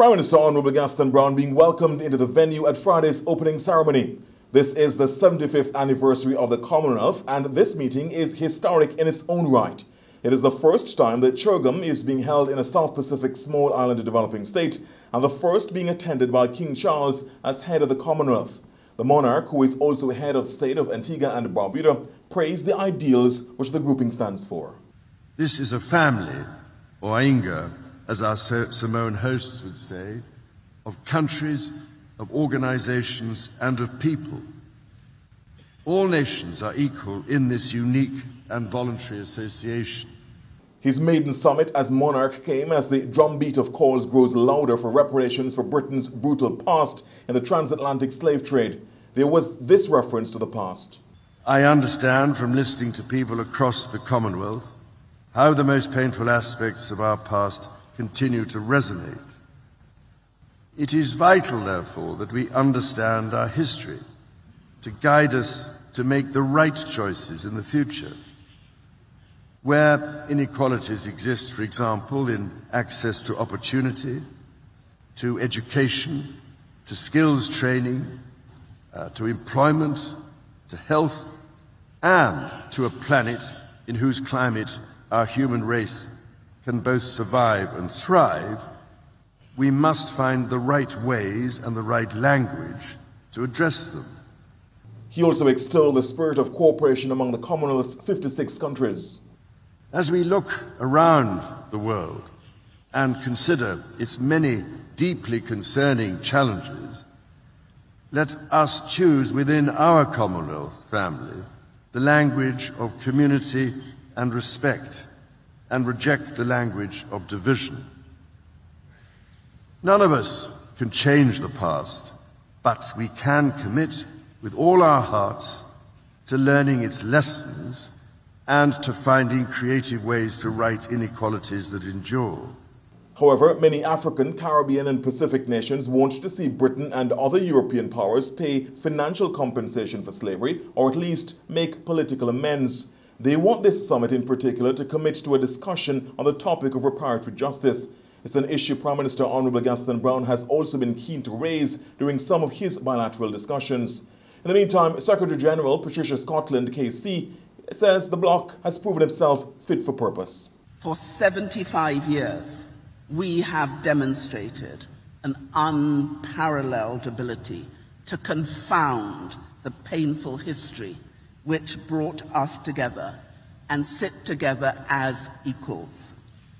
Prime Minister Honorable Gaston Browne being welcomed into the venue at Friday's opening ceremony. This is the 75th anniversary of the Commonwealth, and this meeting is historic in its own right. It is the first time that CHOGM is being held in a South Pacific small island developing state, and the first being attended by King Charles as head of the Commonwealth. The monarch, who is also head of state of Antigua and Barbuda, praised the ideals which the grouping stands for. This is a family, or Aiga, as our Samoan hosts would say, of countries, of organizations, and of people. All nations are equal in this unique and voluntary association. His maiden summit as monarch came as the drumbeat of calls grows louder for reparations for Britain's brutal past in the transatlantic slave trade. There was this reference to the past. I understand from listening to people across the Commonwealth how the most painful aspects of our past continue to resonate. It is vital, therefore, that we understand our history to guide us to make the right choices in the future. Where inequalities exist, for example, in access to opportunity, to education, to skills training, uh, to employment, to health, and to a planet in whose climate our human race can both survive and thrive, we must find the right ways and the right language to address them. He also extolled the spirit of cooperation among the Commonwealth's 56 countries. As we look around the world and consider its many deeply concerning challenges, let us choose within our Commonwealth family the language of community and respect and reject the language of division. None of us can change the past, but we can commit with all our hearts to learning its lessons and to finding creative ways to right inequalities that endure. However, many African, Caribbean, and Pacific nations want to see Britain and other European powers pay financial compensation for slavery, or at least make political amends. They want this summit in particular to commit to a discussion on the topic of reparatory justice. It's an issue Prime Minister Honorable Gaston Browne has also been keen to raise during some of his bilateral discussions. In the meantime, Secretary General Patricia Scotland, KC, says the bloc has proven itself fit for purpose. For 75 years, we have demonstrated an unparalleled ability to confound the painful history which brought us together and sit together as equals.